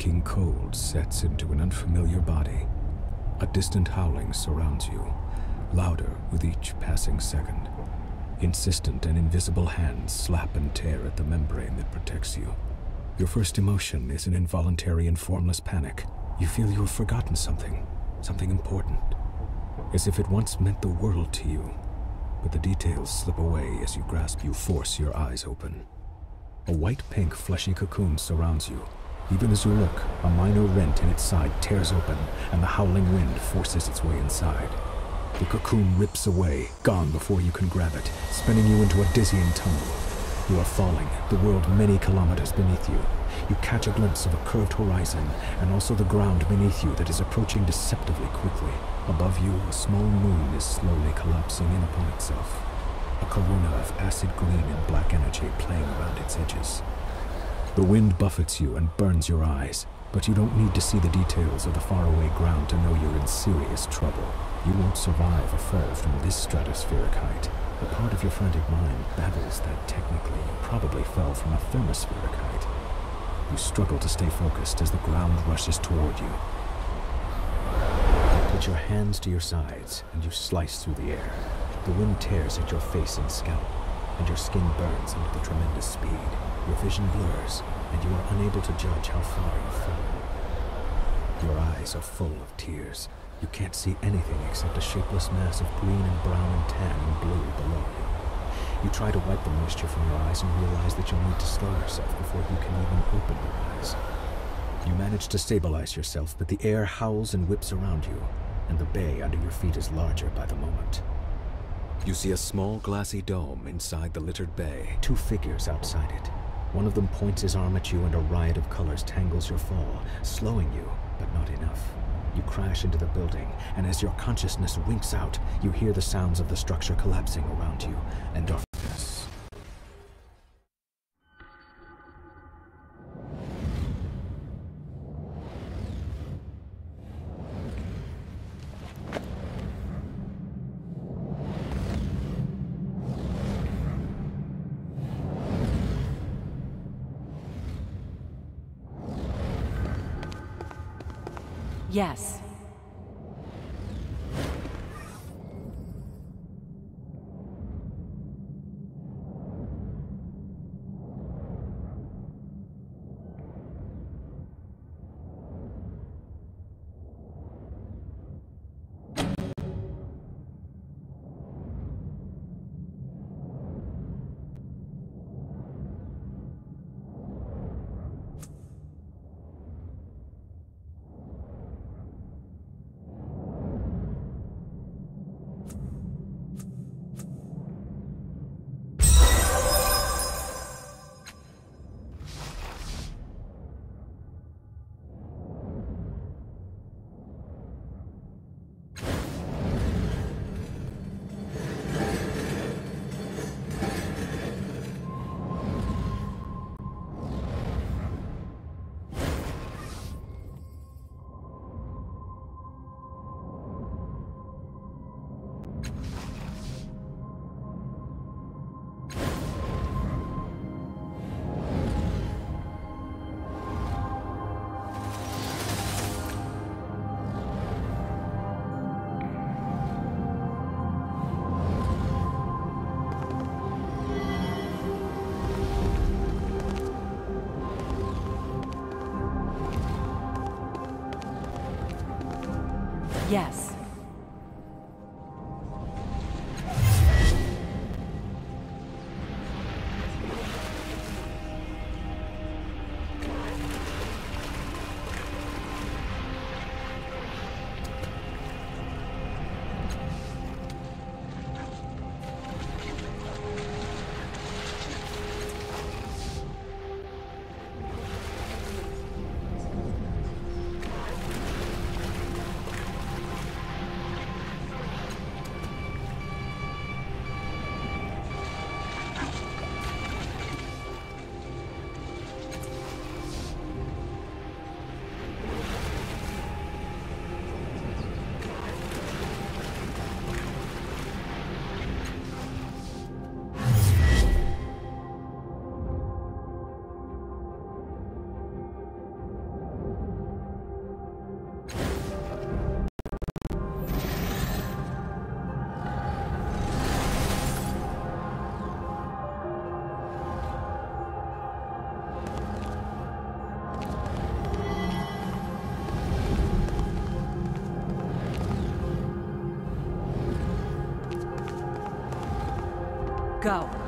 Aching cold sets into an unfamiliar body. A distant howling surrounds you, louder with each passing second. Insistent and invisible hands slap and tear at the membrane that protects you. Your first emotion is an involuntary and formless panic. You feel you have forgotten something, something important, as if it once meant the world to you. But the details slip away as you grasp, you force your eyes open. A white-pink fleshy cocoon surrounds you. Even as you look, a minor rent in its side tears open, and the howling wind forces its way inside. The cocoon rips away, gone before you can grab it, spinning you into a dizzying tumble. You are falling, the world many kilometers beneath you. You catch a glimpse of a curved horizon, and also the ground beneath you that is approaching deceptively quickly. Above you, a small moon is slowly collapsing in upon itself. A corona of acid green and black energy playing around its edges. The wind buffets you and burns your eyes, but you don't need to see the details of the faraway ground to know you're in serious trouble. You won't survive a fall from this stratospheric height. A part of your frantic mind babbles that technically you probably fell from a thermospheric height. You struggle to stay focused as the ground rushes toward you. You put your hands to your sides and you slice through the air. The wind tears at your face and scalp, and your skin burns under the tremendous speed. Your vision blurs, and you are unable to judge how far you've fallen. Your eyes are full of tears. You can't see anything except a shapeless mass of green and brown and tan and blue below you. You try to wipe the moisture from your eyes and realize that you'll need to slow yourself before you can even open your eyes. You manage to stabilize yourself, but the air howls and whips around you, and the bay under your feet is larger by the moment. You see a small glassy dome inside the littered bay, two figures outside it. One of them points his arm at you and a riot of colors tangles your fall, slowing you, but not enough. You crash into the building, and as your consciousness winks out, you hear the sounds of the structure collapsing around you, and darkness. Yes. Yes. Go.